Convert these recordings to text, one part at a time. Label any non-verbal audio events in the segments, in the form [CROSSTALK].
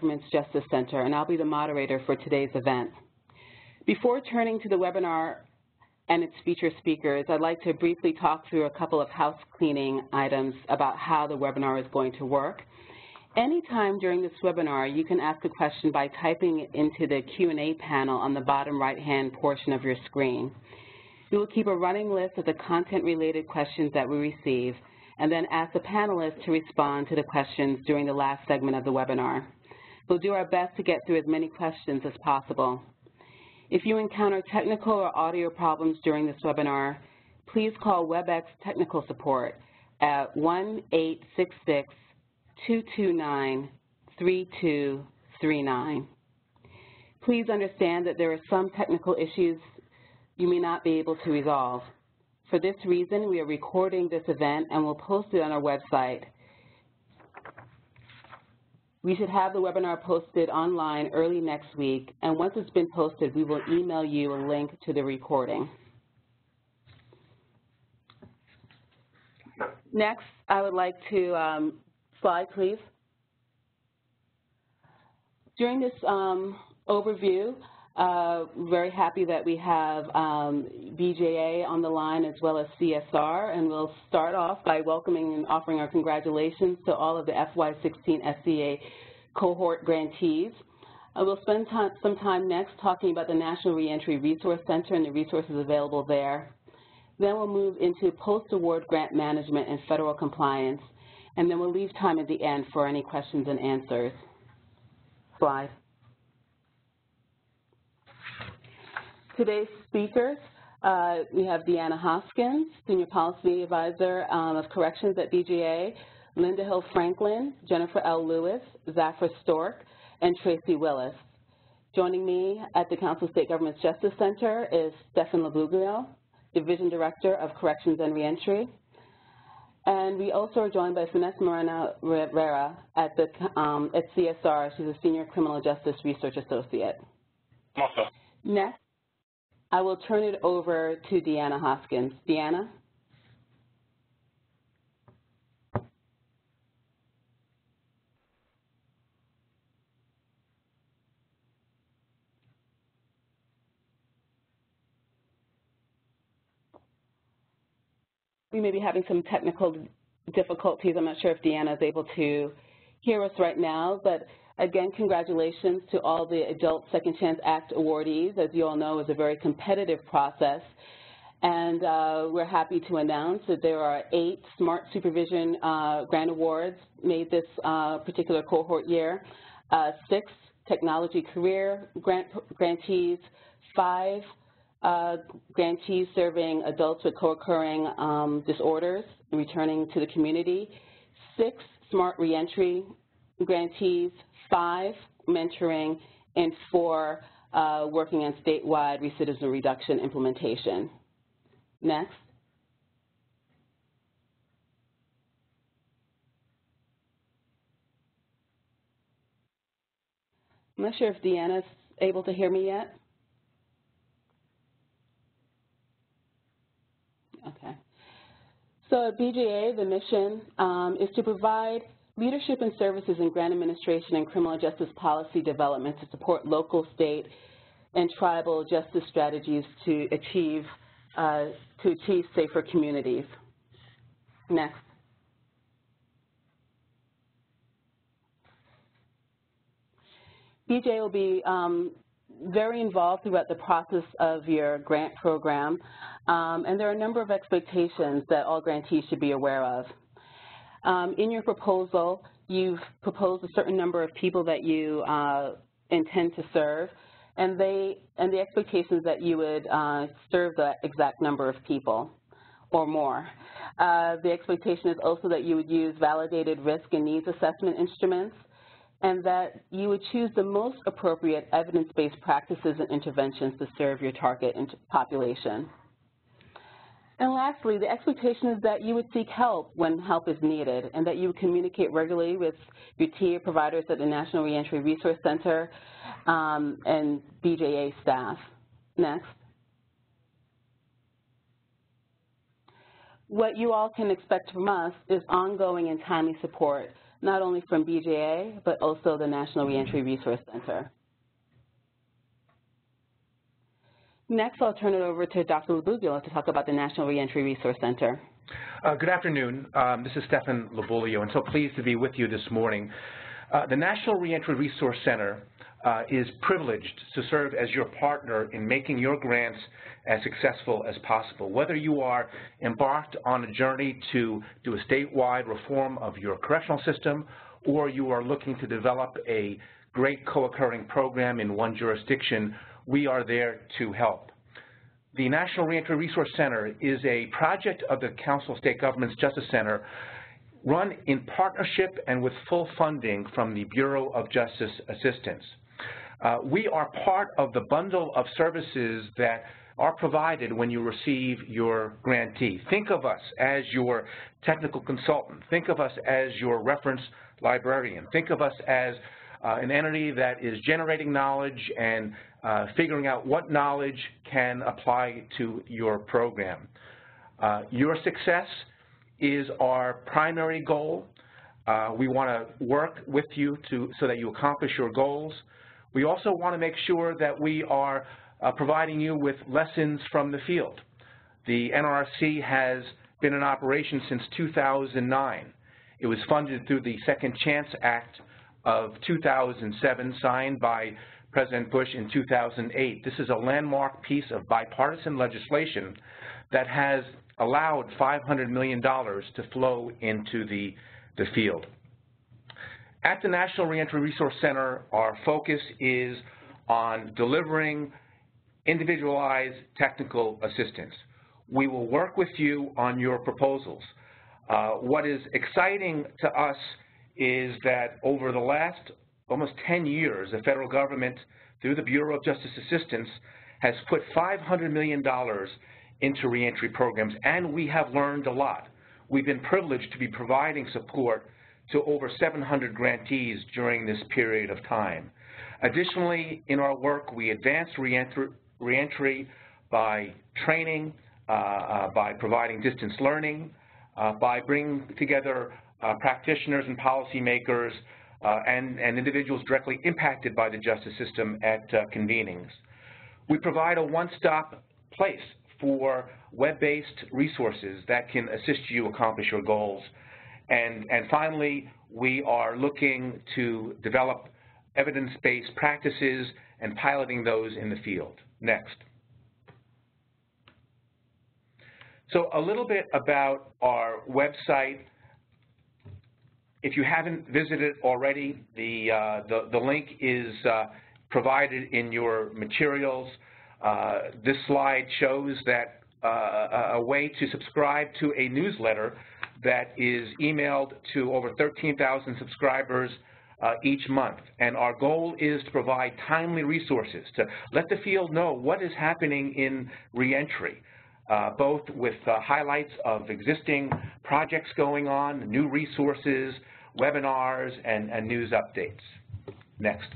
Government's Justice Center, and I'll be the moderator for today's event. Before turning to the webinar and its featured speakers, I'd like to briefly talk through a couple of house cleaning items about how the webinar is going to work. Anytime during this webinar, you can ask a question by typing it into the Q&A panel on the bottom right-hand portion of your screen. We will keep a running list of the content-related questions that we receive, and then ask the panelists to respond to the questions during the last segment of the webinar. We'll do our best to get through as many questions as possible. If you encounter technical or audio problems during this webinar, please call WebEx technical support at 1-866-229-3239. Please understand that there are some technical issues you may not be able to resolve. For this reason, we are recording this event and will post it on our website. We should have the webinar posted online early next week, and once it's been posted, we will email you a link to the recording. Next, I would like to, um, slide please. During this um, overview, uh, very happy that we have um, BJA on the line as well as CSR, and we'll start off by welcoming and offering our congratulations to all of the FY16 SCA cohort grantees. Uh, we'll spend some time next talking about the National Reentry Resource Center and the resources available there. Then we'll move into post-award grant management and federal compliance, and then we'll leave time at the end for any questions and answers. Slide. Today's speakers, uh, we have Deanna Hoskins, Senior Policy Advisor um, of Corrections at BJA, Linda Hill Franklin, Jennifer L. Lewis, Zafra Stork, and Tracy Willis. Joining me at the Council State Government's Justice Center is Stefan LoBuglio, Division Director of Corrections and Reentry. And we also are joined by Finesse Morena Rivera at, the, um, at CSR. She's a Senior Criminal Justice Research Associate. Awesome. Next, I will turn it over to Deanna Hoskins. Deanna? We may be having some technical difficulties. I'm not sure if Deanna is able to hear us right now, but Again, congratulations to all the Adult Second Chance Act awardees. As you all know, it's a very competitive process. And uh, we're happy to announce that there are eight Smart Supervision uh, Grant Awards made this uh, particular cohort year, uh, six Technology Career grant grantees, five uh, grantees serving adults with co-occurring um, disorders returning to the community, six Smart Reentry grantees, five mentoring, and four uh, working on statewide recidivism reduction implementation. Next. I'm not sure if Deanna's able to hear me yet. Okay. So at BJA, the mission um, is to provide leadership and services in grant administration and criminal justice policy development to support local, state, and tribal justice strategies to achieve, uh, to achieve safer communities. Next. BJ will be um, very involved throughout the process of your grant program, um, and there are a number of expectations that all grantees should be aware of. Um, in your proposal, you've proposed a certain number of people that you uh, intend to serve, and they and the expectations that you would uh, serve the exact number of people or more. Uh, the expectation is also that you would use validated risk and needs assessment instruments, and that you would choose the most appropriate evidence-based practices and interventions to serve your target population. And lastly, the expectation is that you would seek help when help is needed and that you would communicate regularly with your TIA providers at the National Reentry Resource Center um, and BJA staff. Next. What you all can expect from us is ongoing and timely support not only from BJA, but also the National Reentry Resource Center. Next, I'll turn it over to Dr. LoBuglio to talk about the National Reentry Resource Center. Uh, good afternoon. Um, this is Stefan LoBuglio, and so pleased to be with you this morning. Uh, the National Reentry Resource Center uh, is privileged to serve as your partner in making your grants as successful as possible. Whether you are embarked on a journey to do a statewide reform of your correctional system, or you are looking to develop a great co-occurring program in one jurisdiction, we are there to help. The National Reentry Resource Center is a project of the Council of State Governments Justice Center run in partnership and with full funding from the Bureau of Justice Assistance. Uh, we are part of the bundle of services that are provided when you receive your grantee. Think of us as your technical consultant. Think of us as your reference librarian. Think of us as uh, an entity that is generating knowledge and uh, figuring out what knowledge can apply to your program. Uh, your success is our primary goal. Uh, we want to work with you to, so that you accomplish your goals. We also want to make sure that we are uh, providing you with lessons from the field. The NRC has been in operation since 2009. It was funded through the Second Chance Act of 2007, signed by President Bush in 2008. This is a landmark piece of bipartisan legislation that has allowed $500 million to flow into the, the field. At the National Reentry Resource Center, our focus is on delivering individualized technical assistance. We will work with you on your proposals. Uh, what is exciting to us is that over the last almost 10 years, the federal government, through the Bureau of Justice Assistance, has put $500 million into reentry programs, and we have learned a lot. We've been privileged to be providing support to over 700 grantees during this period of time. Additionally, in our work, we advanced reentry, by training, uh, uh, by providing distance learning, uh, by bringing together uh, practitioners and policymakers and, and, individuals directly impacted by the justice system at uh, convenings. We provide a one-stop place for web-based resources that can assist you accomplish your goals. And, and finally, we are looking to develop evidence-based practices and piloting those in the field. Next. So a little bit about our website. If you haven't visited already, the, uh, the, the, link is uh, provided in your materials. Uh, this slide shows that uh, a way to subscribe to a newsletter that is emailed to over 13,000 subscribers uh, each month. And our goal is to provide timely resources to let the field know what is happening in reentry, both with uh, highlights of existing projects going on, new resources, webinars, and, and news updates. Next.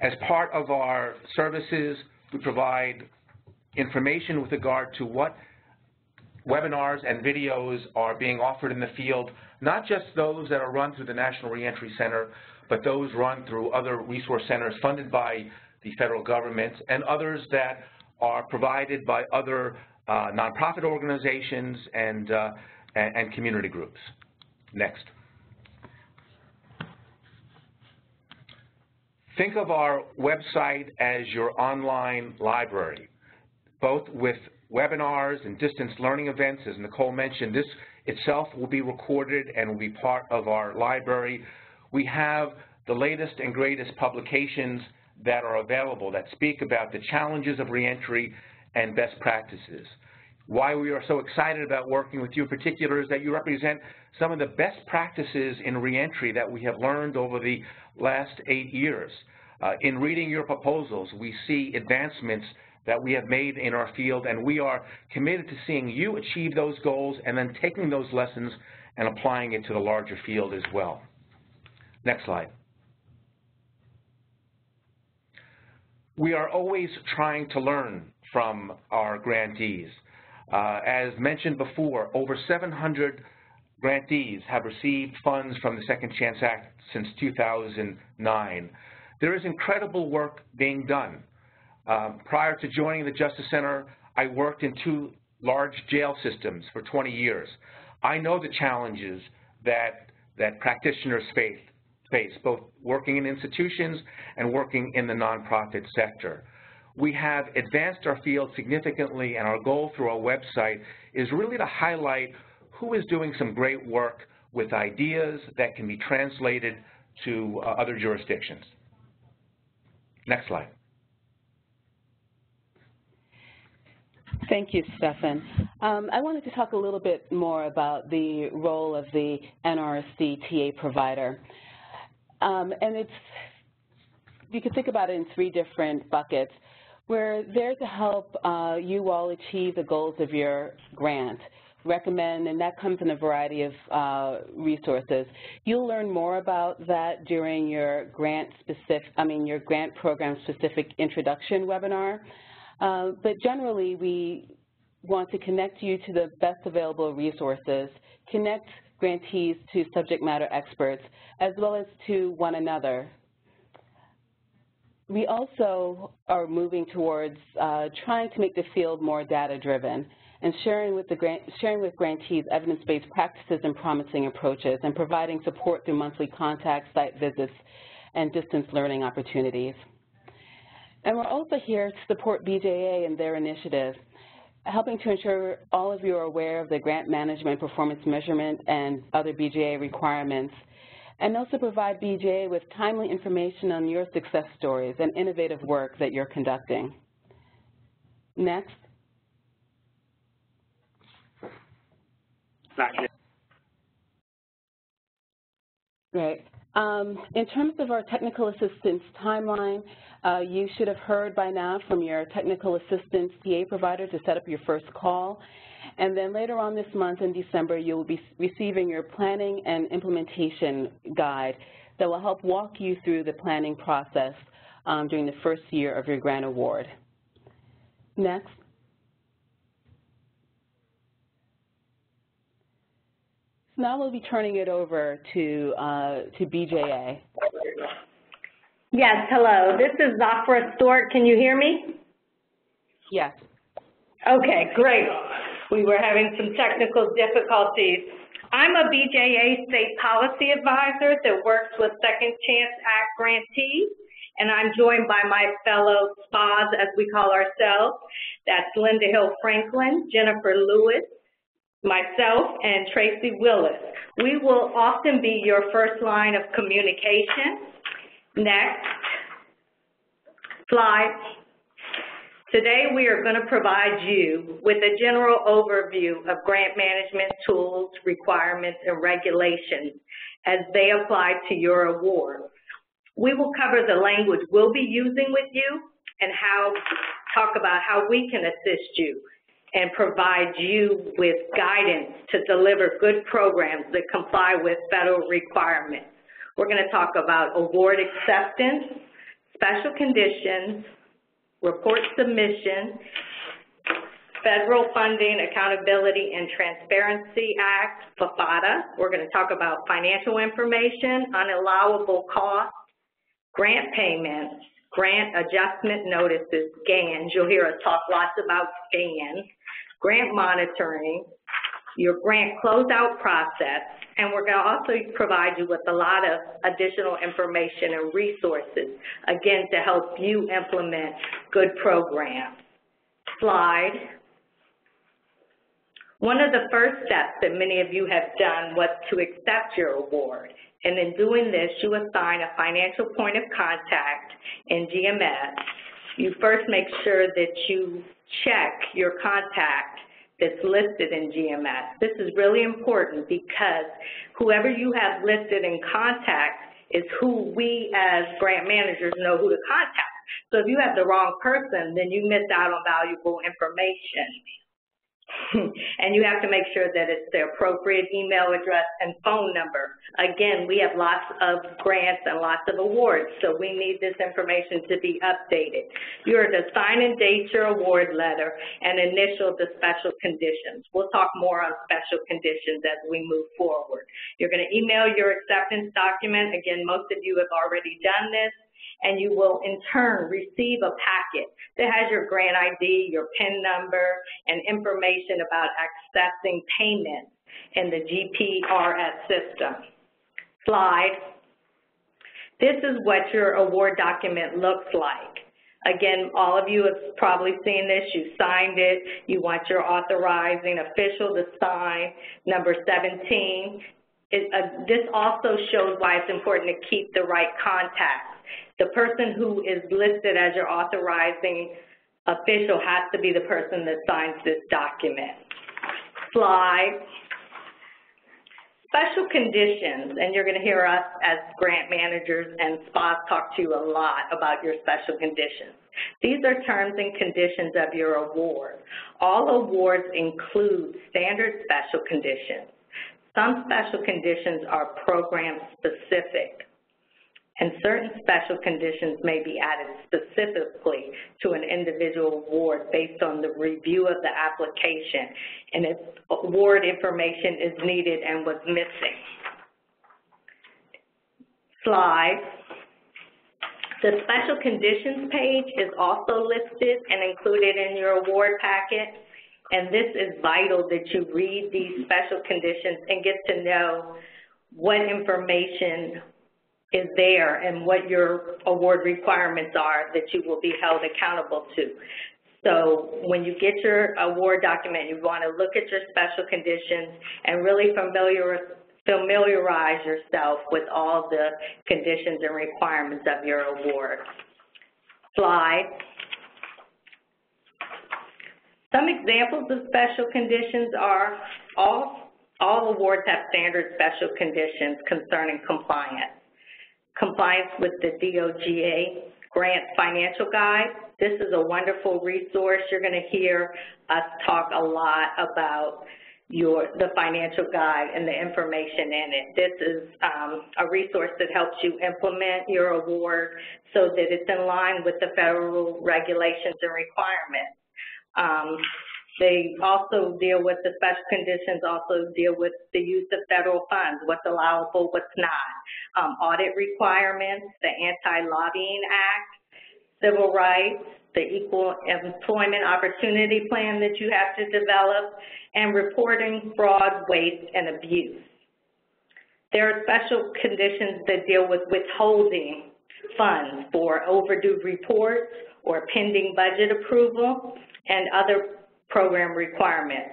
As part of our services, we provide information with regard to what webinars and videos are being offered in the field, not just those that are run through the National Reentry Center, but those run through other resource centers funded by the federal government and others that are provided by other uh, nonprofit organizations and, uh, and, and community groups. Next. Think of our website as your online library, both with webinars and distance learning events. As Nicole mentioned, this itself will be recorded and will be part of our library. We have the latest and greatest publications that are available that speak about the challenges of reentry and best practices. Why we are so excited about working with you in particular is that you represent some of the best practices in reentry that we have learned over the last eight years. Uh, in reading your proposals, we see advancements that we have made in our field, and we are committed to seeing you achieve those goals and then taking those lessons and applying it to the larger field as well. Next slide. We are always trying to learn from our grantees. Uh, as mentioned before, over 700 grantees have received funds from the Second Chance Act since 2009. There is incredible work being done. Um, prior to joining the Justice Center, I worked in two large jail systems for 20 years. I know the challenges that, that practitioners face, both working in institutions and working in the nonprofit sector. We have advanced our field significantly, and our goal through our website is really to highlight who is doing some great work with ideas that can be translated to uh, other jurisdictions. Next slide. Thank you, Stefan. Um, I wanted to talk a little bit more about the role of the NRRC TA provider. Um, and it's, you can think about it in three different buckets. We're there to help uh, you all achieve the goals of your grant recommend, and that comes in a variety of uh, resources. You'll learn more about that during your grant specific, I mean your grant program specific introduction webinar. Uh, but generally, we want to connect you to the best available resources, connect grantees to subject matter experts, as well as to one another. We also are moving towards uh, trying to make the field more data-driven and sharing with, the grant, sharing with grantees evidence-based practices and promising approaches, and providing support through monthly contact, site visits, and distance learning opportunities. And we're also here to support BJA and their initiatives, helping to ensure all of you are aware of the grant management performance measurement and other BJA requirements, and also provide BJA with timely information on your success stories and innovative work that you're conducting. Next. Great. Um, in terms of our technical assistance timeline, uh, you should have heard by now from your technical assistance TA provider to set up your first call. And then later on this month in December, you will be receiving your planning and implementation guide that will help walk you through the planning process um, during the first year of your grant award. Next. Now we'll be turning it over to, uh, to BJA. Yes, hello. This is Zafra Stewart. Can you hear me? Yes. Okay, great. We were having some technical difficulties. I'm a BJA state policy advisor that works with Second Chance Act grantees, and I'm joined by my fellow SPAs, as we call ourselves. That's Linda Hill Franklin, Jennifer Lewis, myself, and Tracy Willis. We will often be your first line of communication. Next slide. Today we are going to provide you with a general overview of grant management tools, requirements, and regulations as they apply to your award. We will cover the language we'll be using with you and how talk about how we can assist you and provide you with guidance to deliver good programs that comply with federal requirements. We're going to talk about award acceptance, special conditions, report submission, Federal Funding Accountability and Transparency Act, FFATA. We're going to talk about financial information, unallowable costs, grant payments, grant adjustment notices, GANs. You'll hear us talk lots about GANs grant monitoring, your grant closeout process, and we're going to also provide you with a lot of additional information and resources, again, to help you implement good programs. Slide. One of the first steps that many of you have done was to accept your award. And in doing this, you assign a financial point of contact in GMS. You first make sure that you check your contact that's listed in GMS. This is really important because whoever you have listed in contact is who we as grant managers know who to contact. So if you have the wrong person, then you miss out on valuable information. [LAUGHS] and you have to make sure that it's the appropriate email address and phone number. Again, we have lots of grants and lots of awards, so we need this information to be updated. You are to sign and date your award letter and initial the special conditions. We'll talk more on special conditions as we move forward. You're going to email your acceptance document. Again, most of you have already done this and you will in turn receive a packet that has your grant ID, your PIN number, and information about accessing payments in the GPRS system. Slide. This is what your award document looks like. Again, all of you have probably seen this. You signed it. You want your authorizing official to sign. Number 17. It, uh, this also shows why it's important to keep the right contacts the person who is listed as your authorizing official has to be the person that signs this document. Slide. Special conditions, and you're going to hear us as grant managers and SPAs talk to you a lot about your special conditions. These are terms and conditions of your award. All awards include standard special conditions. Some special conditions are program specific and certain special conditions may be added specifically to an individual award based on the review of the application and if award information is needed and was missing. Slide. The special conditions page is also listed and included in your award packet, and this is vital that you read these special conditions and get to know what information is there and what your award requirements are that you will be held accountable to. So when you get your award document, you want to look at your special conditions and really familiar, familiarize yourself with all the conditions and requirements of your award. Slide. Some examples of special conditions are all, all awards have standard special conditions concerning compliance compliance with the DOJ grant financial guide. This is a wonderful resource. You're going to hear us talk a lot about your the financial guide and the information in it. This is um, a resource that helps you implement your award so that it's in line with the federal regulations and requirements. Um, they also deal with the special conditions, also deal with the use of federal funds, what's allowable, what's not, um, audit requirements, the Anti-Lobbying Act, civil rights, the Equal Employment Opportunity Plan that you have to develop, and reporting fraud, waste, and abuse. There are special conditions that deal with withholding funds for overdue reports or pending budget approval and other program requirements.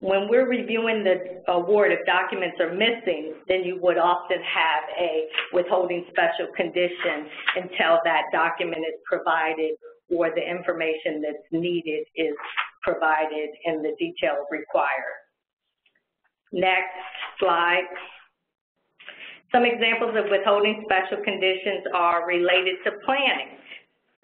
When we're reviewing the award, if documents are missing, then you would often have a withholding special condition until that document is provided or the information that's needed is provided in the detail required. Next slide. Some examples of withholding special conditions are related to planning.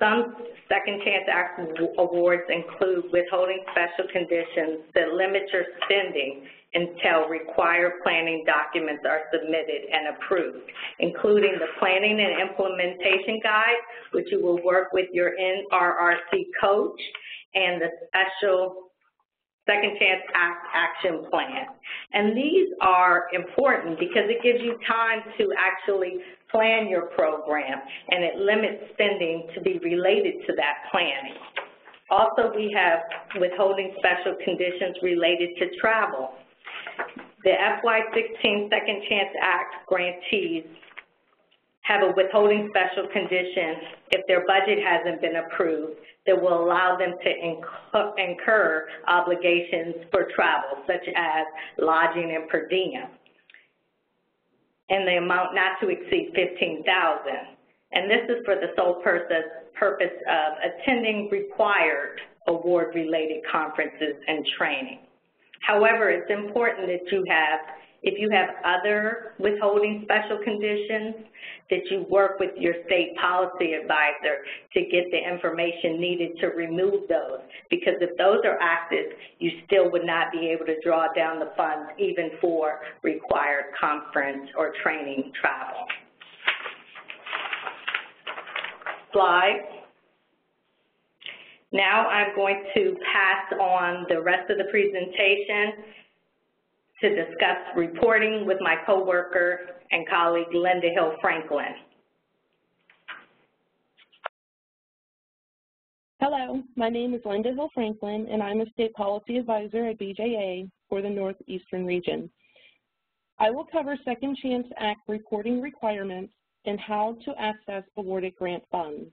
Some Second Chance Act awards include withholding special conditions that limit your spending until required planning documents are submitted and approved, including the Planning and Implementation Guide, which you will work with your NRRC coach, and the Special Second Chance Act Action Plan. And these are important because it gives you time to actually plan your program and it limits spending to be related to that planning. Also, we have withholding special conditions related to travel. The FY16 Second Chance Act grantees have a withholding special condition if their budget hasn't been approved that will allow them to incur obligations for travel, such as lodging and per diem, and the amount not to exceed 15000 And this is for the sole purpose, purpose of attending required award-related conferences and training. However, it's important that you have If you have other withholding special conditions, that you work with your state policy advisor to get the information needed to remove those. Because if those are active, you still would not be able to draw down the funds even for required conference or training travel. Slide. Now I'm going to pass on the rest of the presentation to discuss reporting with my coworker and colleague, Linda Hill Franklin. Hello, my name is Linda Hill Franklin, and I'm a State Policy Advisor at BJA for the Northeastern region. I will cover Second Chance Act reporting requirements and how to access awarded grant funds.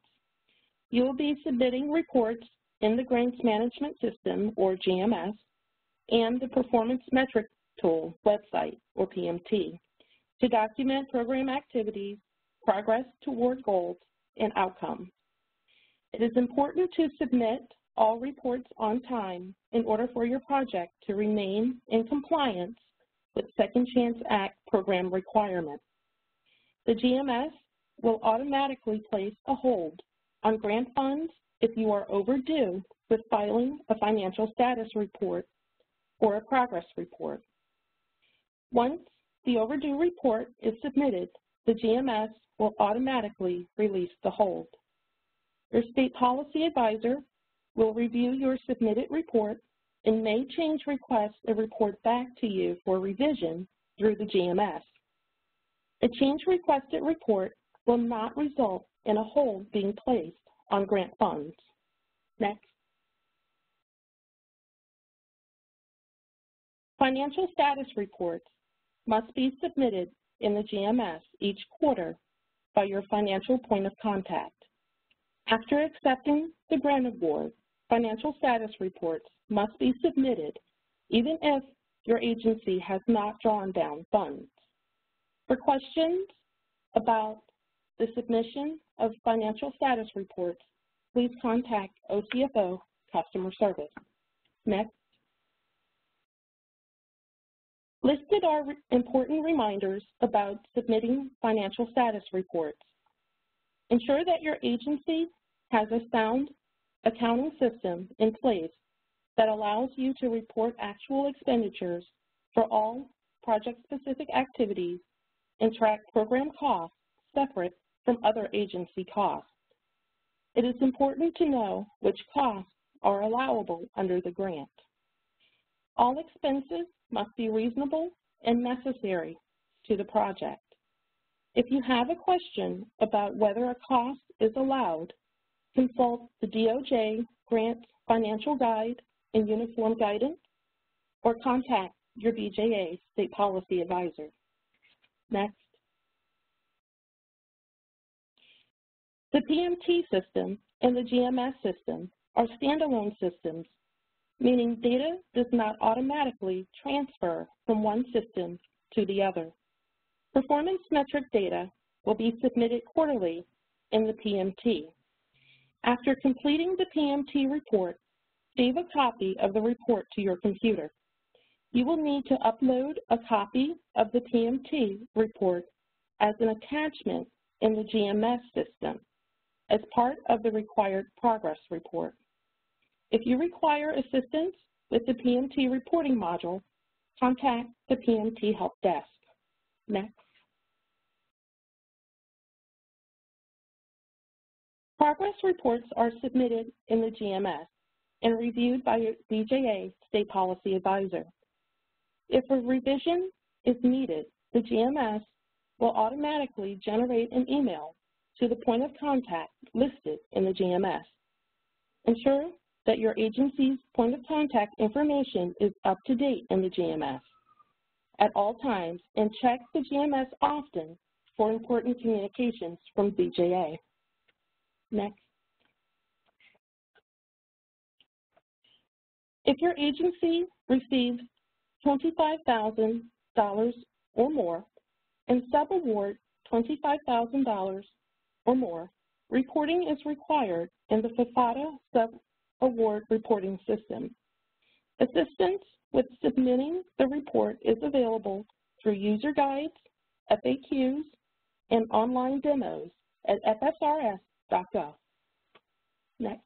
You will be submitting reports in the Grants Management System, or GMS, and the Performance Metric Tool website, or PMT, to document program activities, progress toward goals, and outcomes. It is important to submit all reports on time in order for your project to remain in compliance with Second Chance Act program requirements. The GMS will automatically place a hold on grant funds if you are overdue with filing a financial status report or a progress report. Once the overdue report is submitted, the GMS will automatically release the hold. Your state policy advisor will review your submitted report and may change request a report back to you for revision through the GMS. A change requested report will not result in a hold being placed on grant funds. Next. Financial status reports must be submitted in the GMS each quarter by your financial point of contact. After accepting the grant award, financial status reports must be submitted even if your agency has not drawn down funds. For questions about the submission of financial status reports, please contact OCFO Customer Service. Next. Listed are important reminders about submitting financial status reports. Ensure that your agency has a sound accounting system in place that allows you to report actual expenditures for all project-specific activities and track program costs separate from other agency costs. It is important to know which costs are allowable under the grant. All expenses must be reasonable and necessary to the project. If you have a question about whether a cost is allowed, consult the DOJ Grant Financial Guide and Uniform Guidance, or contact your BJA State Policy Advisor. Next. The PMT system and the GMS system are standalone systems, meaning data does not automatically transfer from one system to the other. Performance metric data will be submitted quarterly in the PMT. After completing the PMT report, save a copy of the report to your computer. You will need to upload a copy of the PMT report as an attachment in the GMS system as part of the required progress report. If you require assistance with the PMT reporting module, contact the PMT Help Desk. Next. Progress reports are submitted in the GMS and reviewed by your BJA State Policy Advisor. If a revision is needed, the GMS will automatically generate an email to the point of contact listed in the GMS. Ensure that your agency's point of contact information is up to date in the GMS at all times and check the GMS often for important communications from BJA. Next. If your agency receives $25,000 or more and sub-award $25,000 or more, reporting is required in the FFATA sub-award reporting system. Assistance with submitting the report is available through user guides, FAQs, and online demos at fsrs.gov. Next.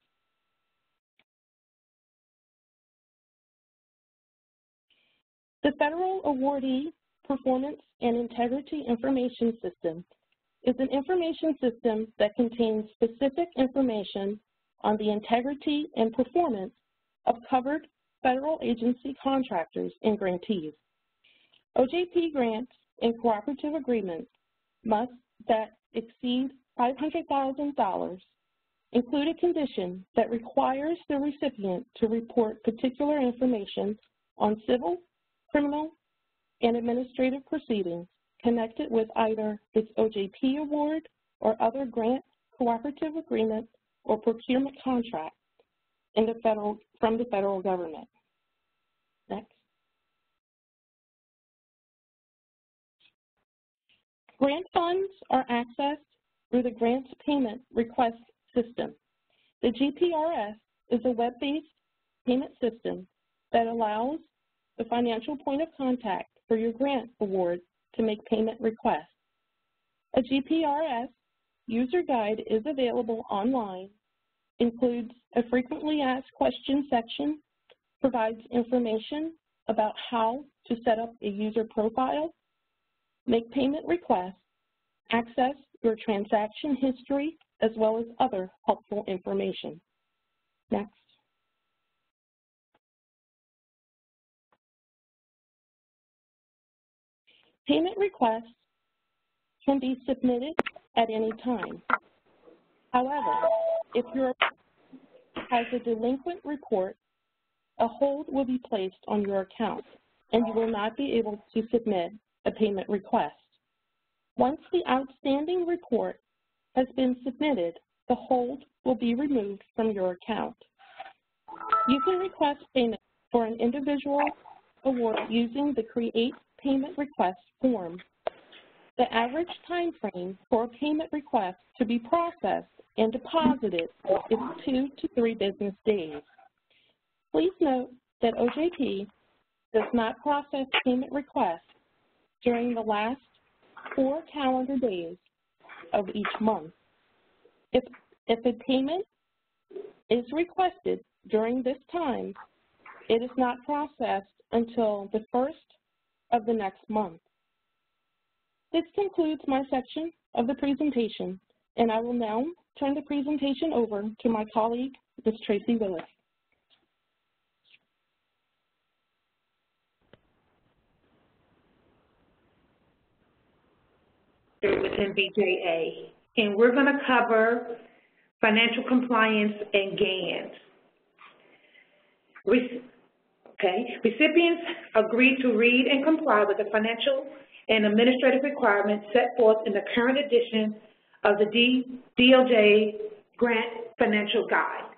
The Federal Awardee Performance and Integrity Information System is an information system that contains specific information on the integrity and performance of covered federal agency contractors and grantees. OJP grants and cooperative agreements must that exceed $500,000 include a condition that requires the recipient to report particular information on civil, criminal, and administrative proceedings connected with either its OJP award or other grant, cooperative agreement, or procurement contract in the federal, from the federal government. Next. Grant funds are accessed through the grant payment request system. The GPRS is a web-based payment system that allows the financial point of contact for your grant award to make payment requests. A GPRS user guide is available online, includes a frequently asked questions section, provides information about how to set up a user profile, make payment requests, access your transaction history, as well as other helpful information. Next. Payment requests can be submitted at any time. However, if your has a delinquent report, a hold will be placed on your account, and you will not be able to submit a payment request. Once the outstanding report has been submitted, the hold will be removed from your account. You can request payment for an individual award using the Create Payment Request form. The average time frame for a payment request to be processed and deposited is two to three business days. Please note that OJP does not process payment requests during the last four calendar days of each month. If, if a payment is requested during this time, it is not processed until the first of the next month. This concludes my section of the presentation, and I will now turn the presentation over to my colleague, Ms. Tracy Willis. within BJA, and we're going to cover financial compliance and GANs. Okay, recipients agree to read and comply with the financial and administrative requirements set forth in the current edition of the D, DOJ Grant Financial Guide.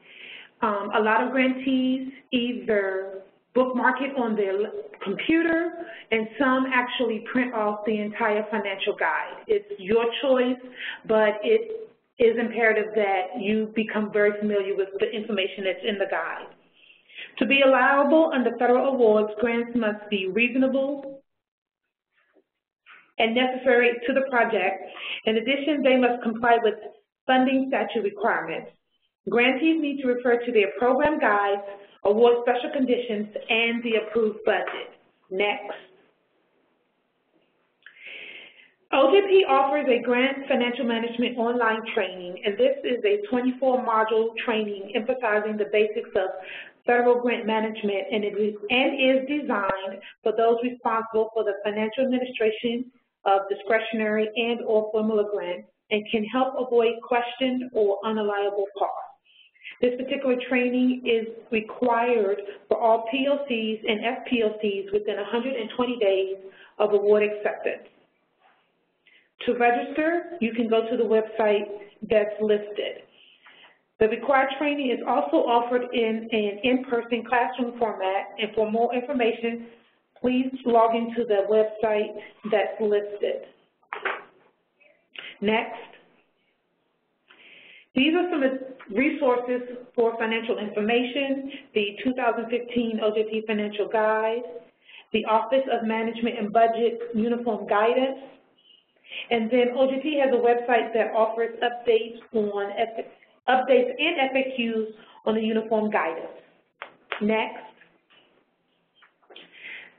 Um, a lot of grantees either bookmark it on their computer, and some actually print off the entire financial guide. It's your choice, but it is imperative that you become very familiar with the information that's in the guide. To be allowable under federal awards, grants must be reasonable and necessary to the project. In addition, they must comply with funding statute requirements. Grantees need to refer to their program guides, award special conditions, and the approved budget. Next. OJP offers a grant financial management online training, and this is a 24-module training emphasizing the basics of federal grant management, and is designed for those responsible for the financial administration of discretionary and or formula grants and can help avoid questioned or unreliable costs. This particular training is required for all POCs and FPOCs within 120 days of award acceptance. To register, you can go to the website that's listed. The required training is also offered in an in-person classroom format, and for more information, please log into the website that's listed. Next. These are some resources for financial information, the 2015 OJP Financial Guide, the Office of Management and Budget Uniform Guidance, and then OJP has a website that offers updates on updates and FAQs on the uniform guidance. Next.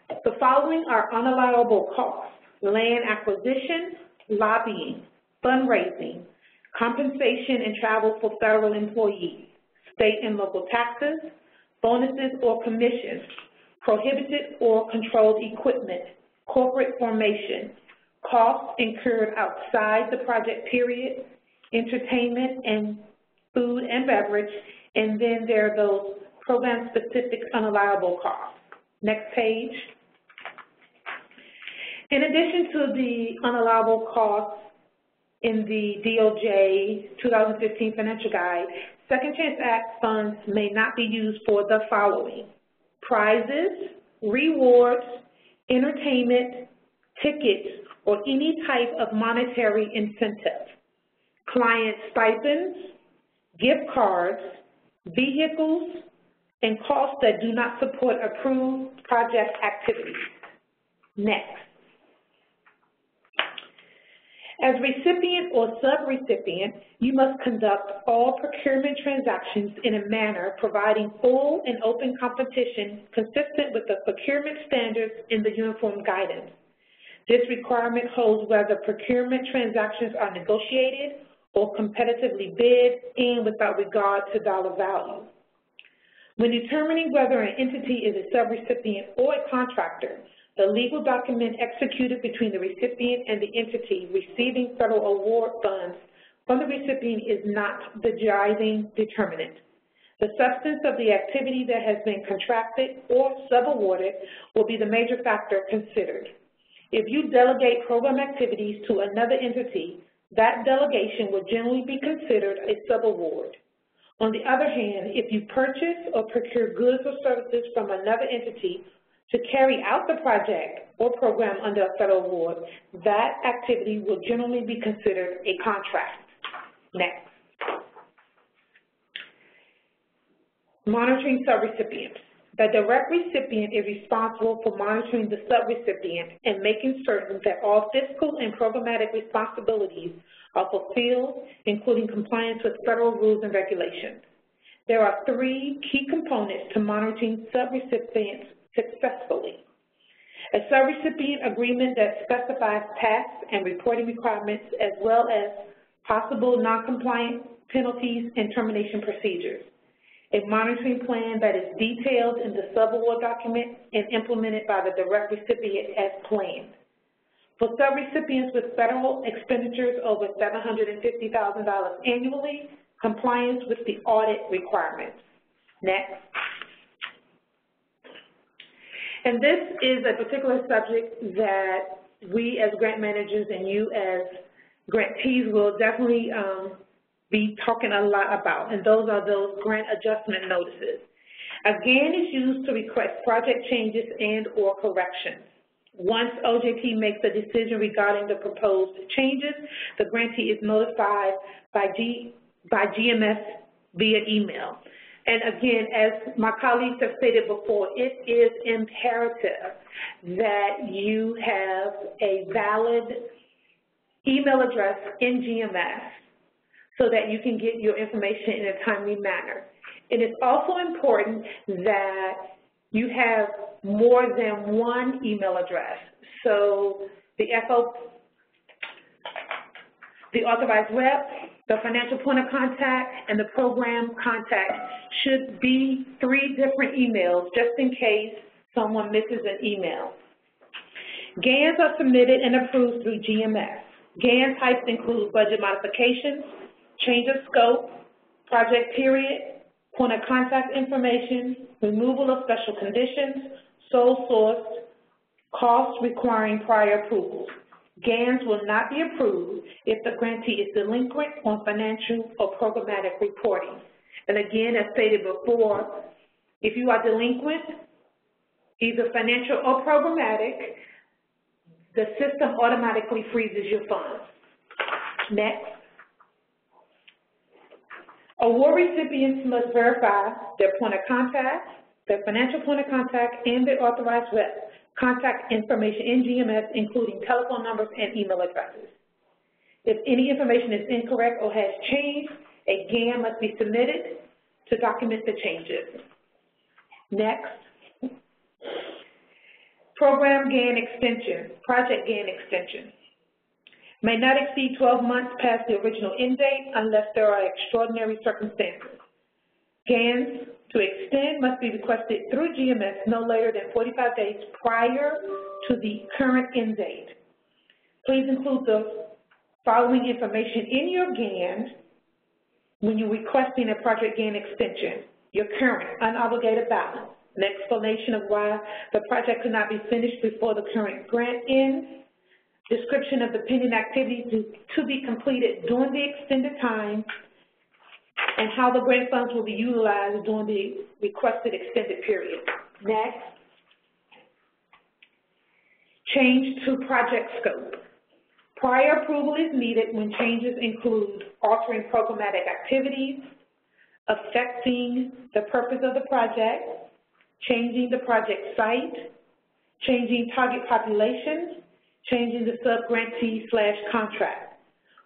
The following are unallowable costs, land acquisition, lobbying, fundraising, compensation and travel for federal employees, state and local taxes, bonuses or commissions, prohibited or controlled equipment, corporate formation, costs incurred outside the project period, entertainment and food and beverage, and then there are those program-specific unallowable costs. Next page. In addition to the unallowable costs in the DOJ 2015 Financial Guide, Second Chance Act funds may not be used for the following. Prizes, rewards, entertainment, tickets, or any type of monetary incentive, client stipends, gift cards, vehicles, and costs that do not support approved project activities. Next. As recipient or subrecipient, you must conduct all procurement transactions in a manner providing full and open competition consistent with the procurement standards in the uniform guidance. This requirement holds whether procurement transactions are negotiated or competitively bid and without regard to dollar value. When determining whether an entity is a subrecipient or a contractor, the legal document executed between the recipient and the entity receiving federal award funds from the recipient is not the driving determinant. The substance of the activity that has been contracted or subawarded will be the major factor considered. If you delegate program activities to another entity, that delegation will generally be considered a subaward. On the other hand, if you purchase or procure goods or services from another entity to carry out the project or program under a federal award, that activity will generally be considered a contract. Next. Monitoring subrecipients. The direct recipient is responsible for monitoring the subrecipient and making certain that all fiscal and programmatic responsibilities are fulfilled, including compliance with federal rules and regulations. There are three key components to monitoring subrecipients successfully. A subrecipient agreement that specifies tasks and reporting requirements as well as possible noncompliant penalties and termination procedures. A monitoring plan that is detailed in the subaward document and implemented by the direct recipient as planned. For subrecipients with federal expenditures over $750,000 annually, compliance with the audit requirements. Next. And this is a particular subject that we as grant managers and you as grantees will definitely um, be talking a lot about, and those are those grant adjustment notices. Again, it's used to request project changes and or corrections. Once OJP makes a decision regarding the proposed changes, the grantee is notified by, G, by GMS via email. And again, as my colleagues have stated before, it is imperative that you have a valid email address in GMS so that you can get your information in a timely manner. And It is also important that you have more than one email address. So the FO, the authorized rep, the financial point of contact, and the program contact should be three different emails just in case someone misses an email. GANs are submitted and approved through GMS. GAN types include budget modifications, change of scope, project period, point of contact information, removal of special conditions, sole source, costs requiring prior approvals. GANs will not be approved if the grantee is delinquent on financial or programmatic reporting. And again, as stated before, if you are delinquent, either financial or programmatic, the system automatically freezes your funds. Next. Award recipients must verify their point of contact, their financial point of contact, and their authorized rep contact information in GMS, including telephone numbers and email addresses. If any information is incorrect or has changed, a GAN must be submitted to document the changes. Next, program GAN extension, project GAN extension. May not exceed 12 months past the original end date unless there are extraordinary circumstances. GANs to extend must be requested through GMS no later than 45 days prior to the current end date. Please include the following information in your GAN when you're requesting a project GAN extension. Your current unobligated balance, an explanation of why the project could not be finished before the current grant ends, description of the pending activities to, to be completed during the extended time, and how the grant funds will be utilized during the requested extended period. Next. Change to project scope. Prior approval is needed when changes include altering programmatic activities, affecting the purpose of the project, changing the project site, changing target populations, changing the sub-grantee slash contract.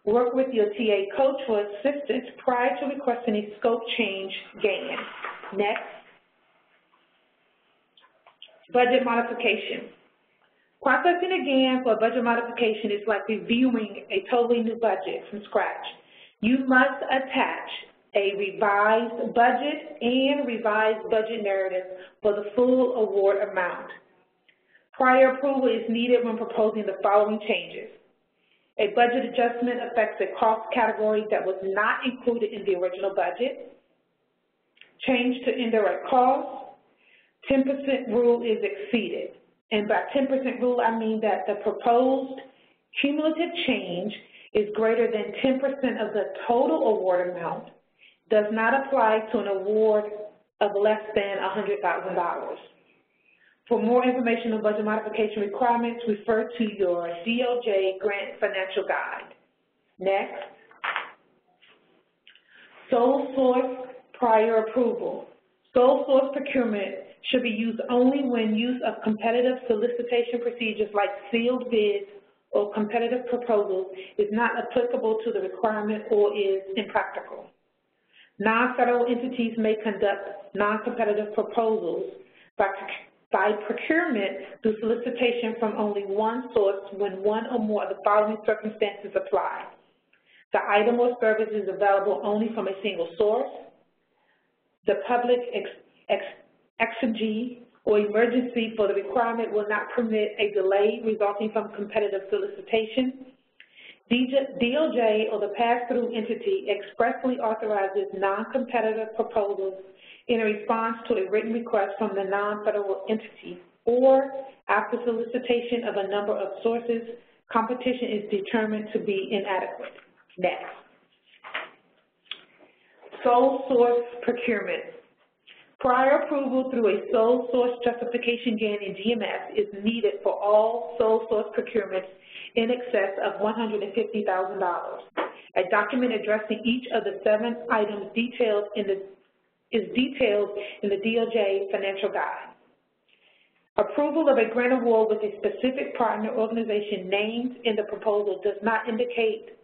Work with your TA coach for assistance prior to requesting a scope change GAN. Next. Budget modification. Processing a GAN for a budget modification is like reviewing a totally new budget from scratch. You must attach a revised budget and revised budget narrative for the full award amount. Prior approval is needed when proposing the following changes. A budget adjustment affects a cost category that was not included in the original budget. Change to indirect costs. 10% rule is exceeded. And by 10% rule, I mean that the proposed cumulative change is greater than 10% of the total award amount, does not apply to an award of less than $100,000. For more information on budget modification requirements, refer to your DOJ grant financial guide. Next. Sole source prior approval. Sole source procurement should be used only when use of competitive solicitation procedures like sealed bids or competitive proposals is not applicable to the requirement or is impractical. Non-federal entities may conduct non-competitive proposals by by procurement through solicitation from only one source when one or more of the following circumstances apply. The item or service is available only from a single source. The public ex ex or emergency for the requirement will not permit a delay resulting from competitive solicitation. DOJ or the pass-through entity expressly authorizes non-competitive proposals in response to a written request from the non-federal entity or after solicitation of a number of sources, competition is determined to be inadequate. Next. Sole source procurement. Prior approval through a sole source justification GAN in GMS is needed for all sole source procurements in excess of $150,000. A document addressing each of the seven items detailed in the is detailed in the DOJ financial guide. Approval of a grant award with a specific partner organization named in the proposal does not indicate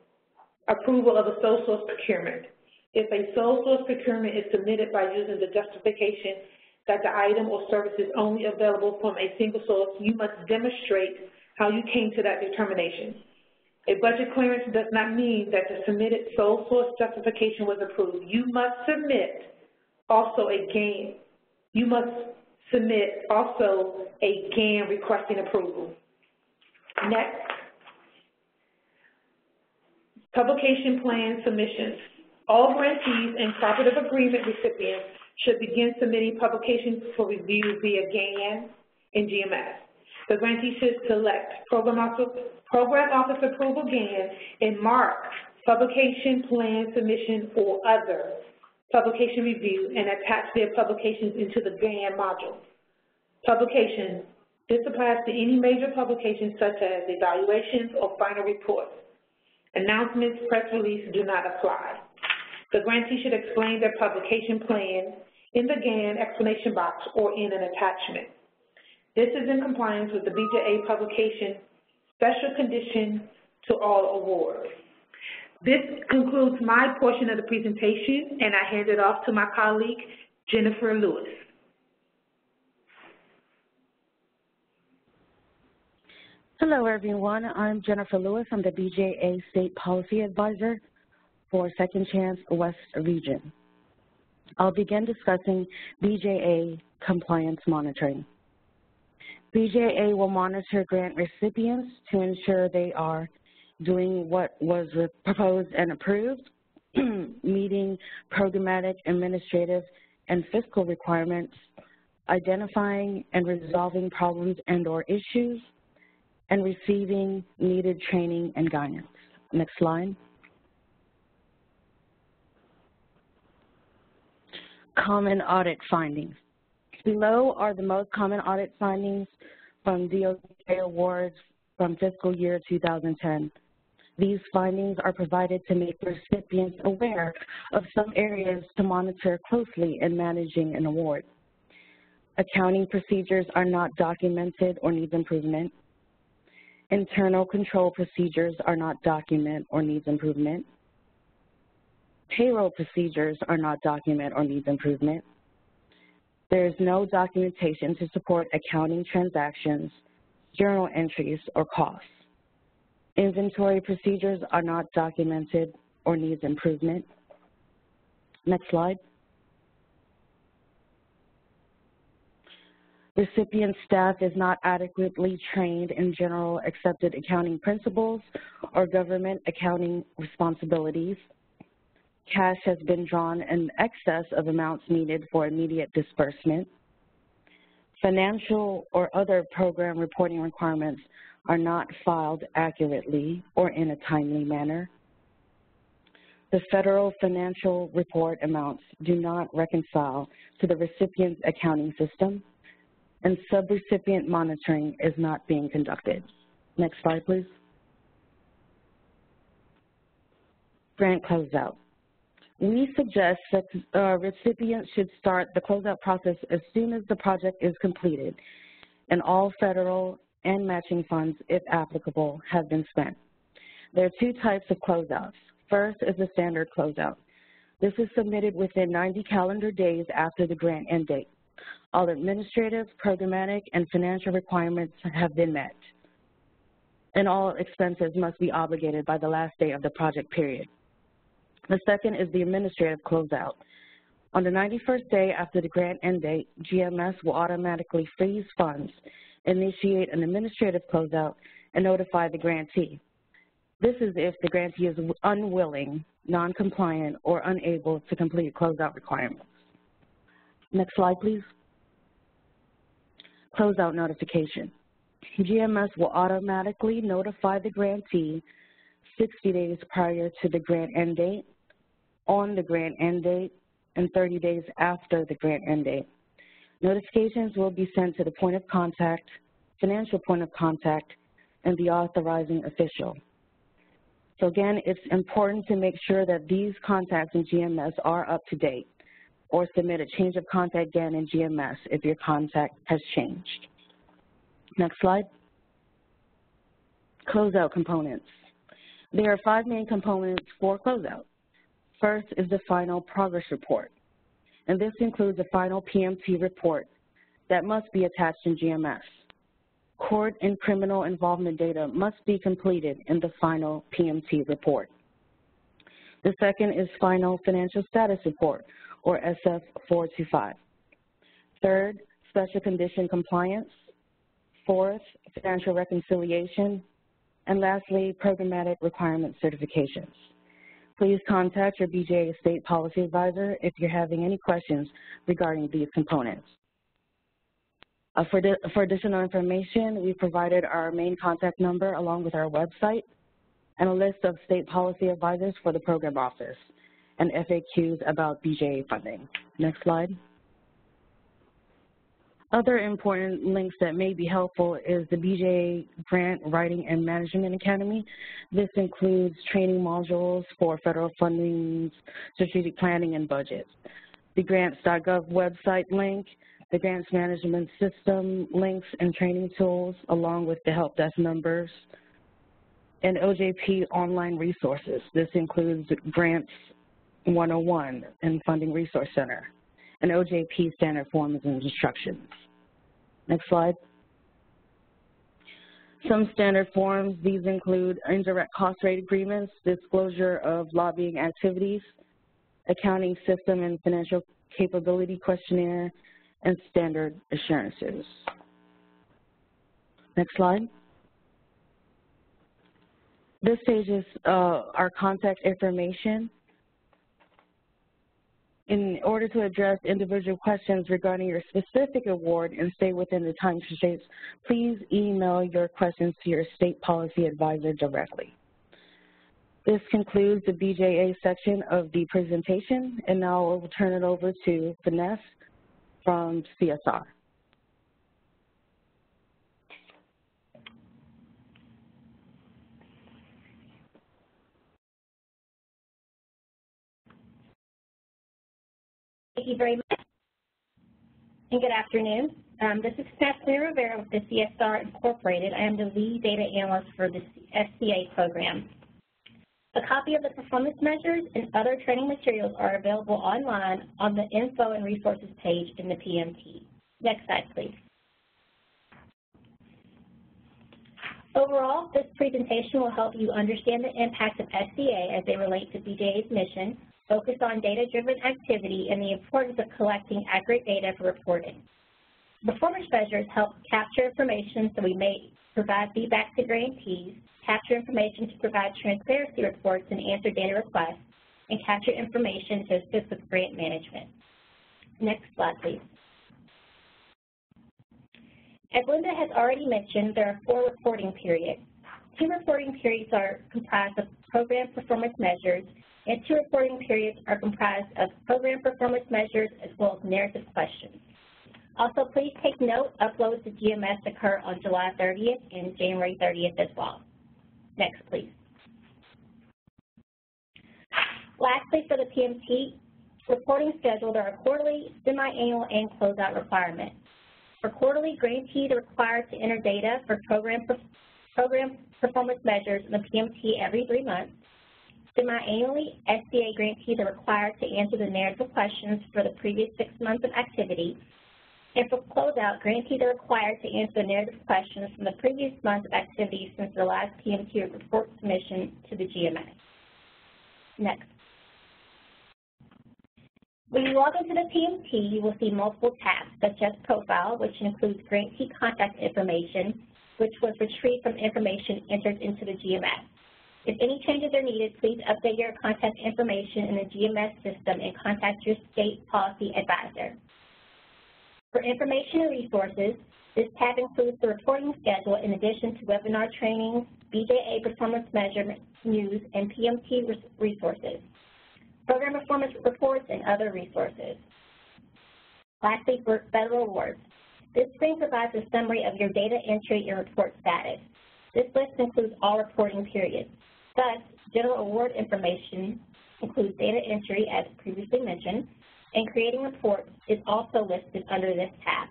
approval of a sole source procurement. If a sole source procurement is submitted by using the justification that the item or service is only available from a single source, you must demonstrate how you came to that determination. A budget clearance does not mean that the submitted sole source justification was approved. You must submit also a GAN. You must submit also a GAN requesting approval. Next, publication plan submissions. All grantees and cooperative agreement recipients should begin submitting publications for review via GAN and GMS. The grantee should select program office, program office approval GAN and mark publication plan submission or other publication review, and attach their publications into the GAN module. Publications. This applies to any major publications such as evaluations or final reports. Announcements, press releases do not apply. The grantee should explain their publication plan in the GAN explanation box or in an attachment. This is in compliance with the BJA publication Special Condition to All Awards. This concludes my portion of the presentation, and I hand it off to my colleague, Jennifer Lewis. Hello, everyone. I'm Jennifer Lewis. I'm the BJA State Policy Advisor for Second Chance West Region. I'll begin discussing BJA compliance monitoring. BJA will monitor grant recipients to ensure they are doing what was proposed and approved, [CLEARS THROAT] meeting programmatic, administrative, and fiscal requirements, identifying and resolving problems and or issues, and receiving needed training and guidance. Next slide. Common audit findings. Below are the most common audit findings from DOJ awards from fiscal year 2010. These findings are provided to make recipients aware of some areas to monitor closely in managing an award. Accounting procedures are not documented or needs improvement. Internal control procedures are not documented or needs improvement. Payroll procedures are not documented or needs improvement. There is no documentation to support accounting transactions, journal entries, or costs. Inventory procedures are not documented or needs improvement. Next slide. Recipient staff is not adequately trained in general accepted accounting principles or government accounting responsibilities. Cash has been drawn in excess of amounts needed for immediate disbursement. Financial or other program reporting requirements are not filed accurately or in a timely manner. The federal financial report amounts do not reconcile to the recipient's accounting system, and subrecipient monitoring is not being conducted. Next slide, please. Grant closeout. We suggest that uh, recipients should start the closeout process as soon as the project is completed and all federal and matching funds, if applicable, have been spent. There are two types of closeouts. First is the standard closeout. This is submitted within 90 calendar days after the grant end date. All administrative, programmatic, and financial requirements have been met, and all expenses must be obligated by the last day of the project period. The second is the administrative closeout. On the 91st day after the grant end date, GMS will automatically freeze funds, initiate an administrative closeout, and notify the grantee. This is if the grantee is unwilling, non-compliant, or unable to complete closeout requirements. Next slide, please. Closeout notification. GMS will automatically notify the grantee 60 days prior to the grant end date on the grant end date and 30 days after the grant end date. Notifications will be sent to the point of contact, financial point of contact, and the authorizing official. So again, it's important to make sure that these contacts in GMS are up to date or submit a change of contact again in GMS if your contact has changed. Next slide. Closeout components. There are five main components for closeout. First is the final progress report, and this includes a final PMT report that must be attached in GMS. Court and criminal involvement data must be completed in the final PMT report. The second is final financial status report, or SF425. Third, special condition compliance. Fourth, financial reconciliation. And lastly, programmatic requirement certifications. Please contact your BJA State Policy Advisor if you're having any questions regarding these components. Uh, for, for additional information, we provided our main contact number along with our website and a list of state policy advisors for the program office and FAQs about BJA funding. Next slide. Other important links that may be helpful is the BJA Grant Writing and Management Academy. This includes training modules for federal funding, strategic planning, and budget. The grants.gov website link, the the grants management system links and training tools, along with the help desk numbers, and OJP online resources. This includes Grants 101 and Funding Resource Center, and OJP standard forms and instructions. Next slide. Some standard forms, these include indirect cost rate agreements, disclosure of lobbying activities, accounting system and financial capability questionnaire, and standard assurances. Next slide. This page is uh, our contact information. In order to address individual questions regarding your specific award and stay within the time constraints, please email your questions to your state policy advisor directly. This concludes the BJA section of the presentation, and now I will turn it over to Vanessa from CSR. Thank you very much. And good afternoon. Um, this is Stephanie Rivera with the CSR Incorporated. I am the lead data analyst for the SCA program. A copy of the performance measures and other training materials are available online on the Info and Resources page in the PMT. Next slide, please. Overall, this presentation will help you understand the impact of SCA as they relate to BJA's mission, focus on data-driven activity, and the importance of collecting accurate data for reporting. Performance measures help capture information so we may provide feedback to grantees, capture information to provide transparency reports and answer data requests, and capture information to assist with grant management. Next slide, please. As Linda has already mentioned, there are four reporting periods. Two reporting periods are comprised of program performance measures, and two reporting periods are comprised of program performance measures as well as narrative questions. Also, please take note, uploads to GMS occur on July 30th and January 30th as well. Next, please. Lastly, for the PMT reporting schedule, there are quarterly, semi-annual, and closeout requirements. For quarterly, grantees are required to enter data for program, program performance measures in the PMT every three months. Semi-annually, SCA grantees are required to answer the narrative questions for the previous six months of activity and for closeout, grantees are required to answer the narrative questions from the previous month of activity since the last PMT report submission to the GMS. Next. When you log into the PMT, you will see multiple tabs, such as Profile, which includes grantee contact information, which was retrieved from information entered into the GMS. If any changes are needed, please update your contact information in the GMS system and contact your state policy advisor. For information and resources, this tab includes the reporting schedule in addition to webinar trainings, BJA performance measurement news, and PMT resources, program performance reports, and other resources. Lastly, for federal awards, this screen provides a summary of your data entry and report status. This list includes all reporting periods. Thus, general award information includes data entry, as previously mentioned, and creating reports is also listed under this tab.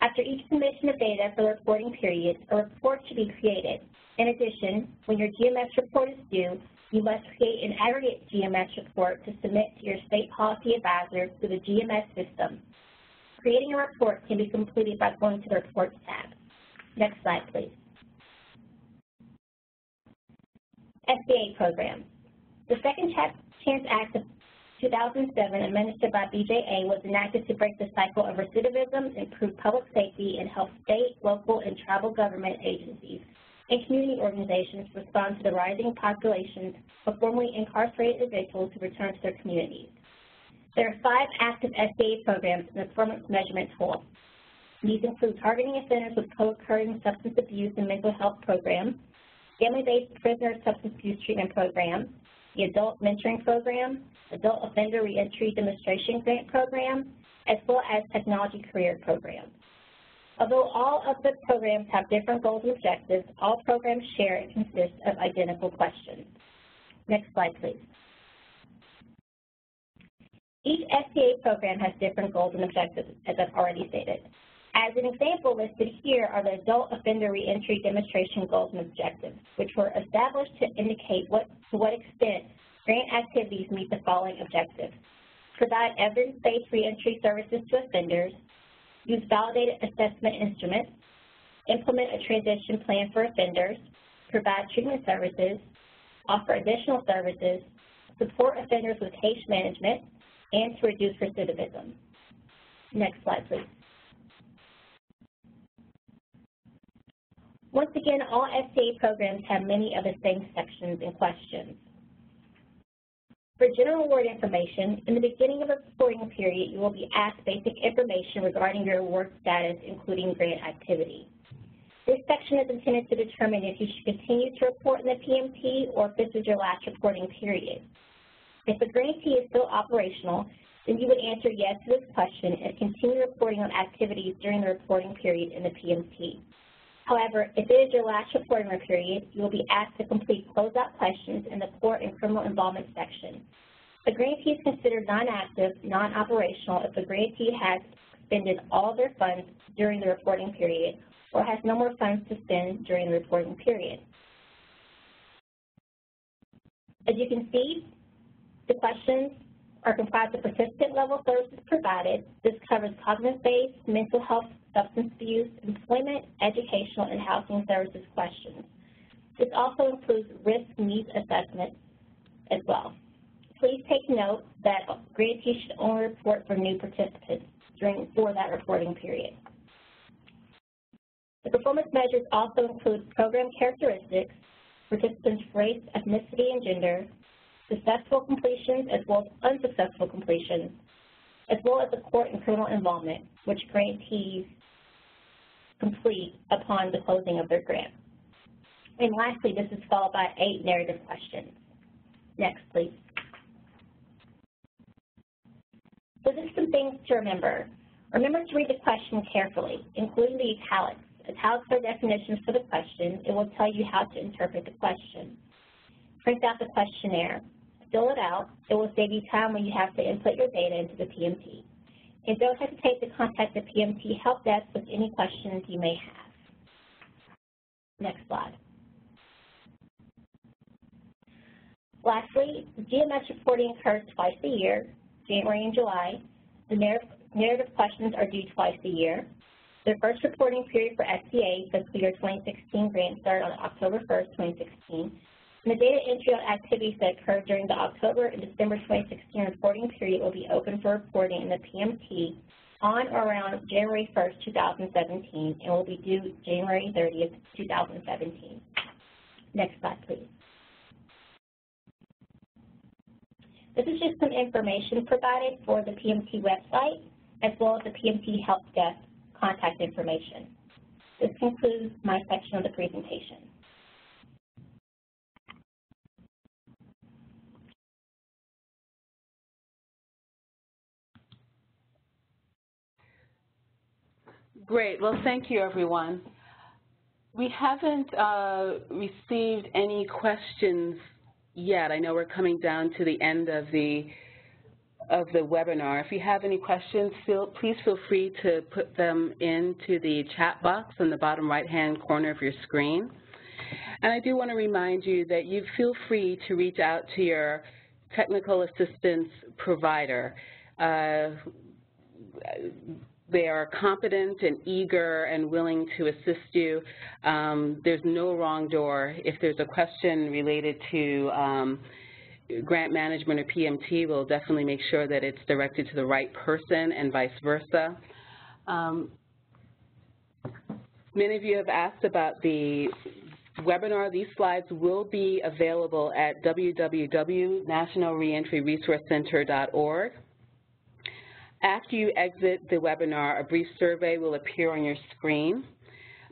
After each submission of data for the reporting period, a report should be created. In addition, when your GMS report is due, you must create an aggregate GMS report to submit to your state policy advisor through the GMS system. Creating a report can be completed by going to the Reports tab. Next slide, please. SCA program. The Second Chance Act of 2007, administered by BJA, was enacted to break the cycle of recidivism, improve public safety, and help state, local, and tribal government agencies and community organizations respond to the rising populations of formerly incarcerated individuals who return to their communities. There are five active SCA programs in the performance measurement tool. These include targeting offenders with co-occurring substance abuse and mental health programs, family-based prisoner substance abuse treatment program, the Adult Mentoring Program, Adult Offender Reentry Demonstration Grant Program, as well as Technology Career Programs. Although all of the programs have different goals and objectives, all programs share and consist of identical questions. Next slide, please. Each SCA program has different goals and objectives, as I've already stated. As an example listed here are the Adult Offender Reentry Demonstration Goals and Objectives, which were established to indicate what, to what extent grant activities meet the following objectives. Provide evidence-based reentry services to offenders, use validated assessment instruments, implement a transition plan for offenders, provide treatment services, offer additional services, support offenders with case management, and to reduce recidivism. Next slide, please. Once again, all SCA programs have many of the same sections and questions. For general award information, in the beginning of a reporting period, you will be asked basic information regarding your award status, including grant activity. This section is intended to determine if you should continue to report in the PMT or if this is your last reporting period. If the grantee is still operational, then you would answer yes to this question and continue reporting on activities during the reporting period in the PMT. However, if it is your last reporting period, you will be asked to complete closeout questions in the court and criminal involvement section. The grantee is considered non-active, non-operational if the grantee has expended all their funds during the reporting period or has no more funds to spend during the reporting period. As you can see, the questions are comprised of participant level services provided. This covers cognitive-based, mental health, substance abuse, employment, educational, and housing services questions. This also includes risk needs assessment as well. Please take note that grantees should only report for new participants during for that reporting period. The performance measures also include program characteristics, participants' race, ethnicity, and gender, successful completions as well as unsuccessful completions, as well as the court and criminal involvement, which grantees complete upon the closing of their grant. And lastly, this is followed by eight narrative questions. Next, please. So just some things to remember. Remember to read the question carefully, including the italics. Italics are definitions for the question. It will tell you how to interpret the question. Print out the questionnaire fill it out. It will save you time when you have to input your data into the PMT. And don't hesitate to contact the PMT help desk with any questions you may have. Next slide. Lastly, GMS reporting occurs twice a year, January and July. The narrative questions are due twice a year. The first reporting period for SCA fiscal year 2016 grant started on October 1st, 2016, the data entry on activities that occurred during the October and December 2016 reporting period will be open for reporting in the PMT on or around January 1st, 2017, and will be due January 30th, 2017. Next slide, please. This is just some information provided for the PMT website, as well as the PMT help desk contact information. This concludes my section of the presentation. Great. Well, thank you, everyone. We haven't uh, received any questions yet. I know we're coming down to the end of the of the webinar. If you have any questions, feel, please feel free to put them into the chat box in the bottom right-hand corner of your screen. And I do want to remind you that you feel free to reach out to your technical assistance provider. Uh, they are competent and eager and willing to assist you. Um, there's no wrong door. If there's a question related to um, grant management or PMT, we'll definitely make sure that it's directed to the right person and vice versa. Um, many of you have asked about the webinar. These slides will be available at www.nationalreentryresourcecenter.org. After you exit the webinar, a brief survey will appear on your screen.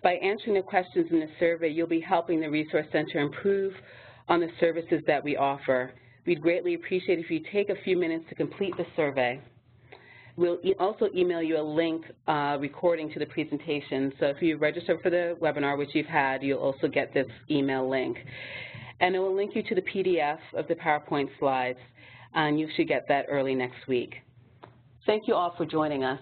By answering the questions in the survey, you'll be helping the Resource Center improve on the services that we offer. We'd greatly appreciate if you take a few minutes to complete the survey. We'll e also email you a link uh, recording to the presentation. So if you register for the webinar, which you've had, you'll also get this email link. And it will link you to the PDF of the PowerPoint slides. and you should get that early next week. Thank you all for joining us.